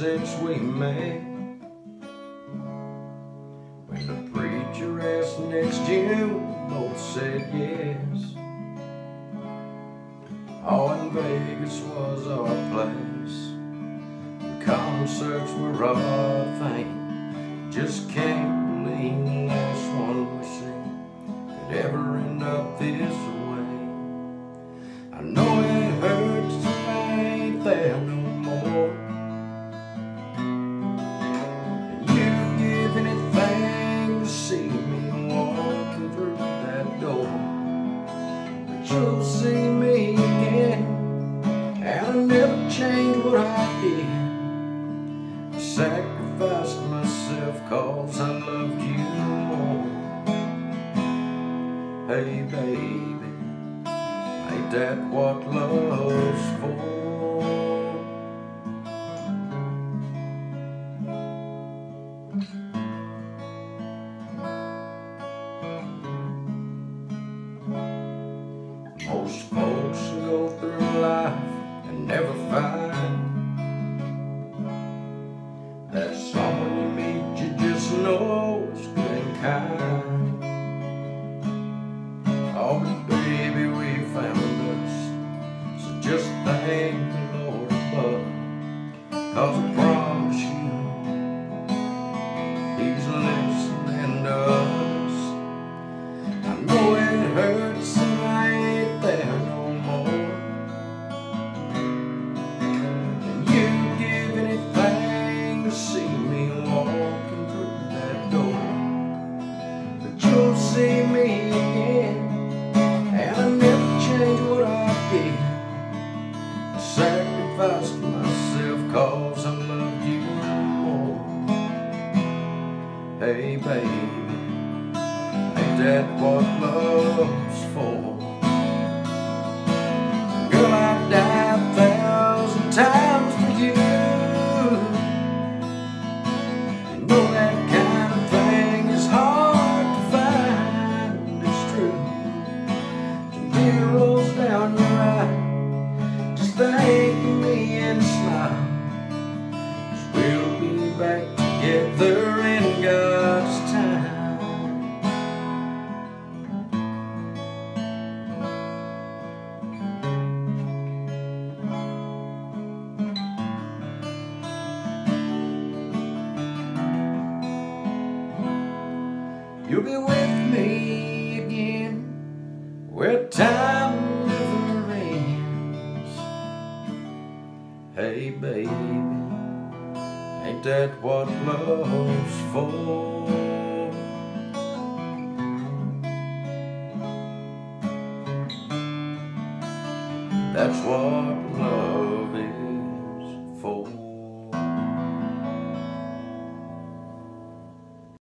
since we met. When the preacher asked next June, both said yes. All in Vegas was our place. The concerts were our thing. Just can't believe the last one we seen could ever end up this way. See me again, and I never changed what I did. I sacrificed myself cause I loved you more. Hey baby, ain't that what love's for? Most folks go through life and never find that someone you meet you just know is good and kind. Oh, baby, we found us, so just thank the Lord above, cause I promise you, sacrificed myself cause I loved you more. Hey baby. Ain't that what love's for? Thank me and smile. we'll be back together in God's time. You'll be with me again where time Hey, baby, ain't that what love's for? That's what.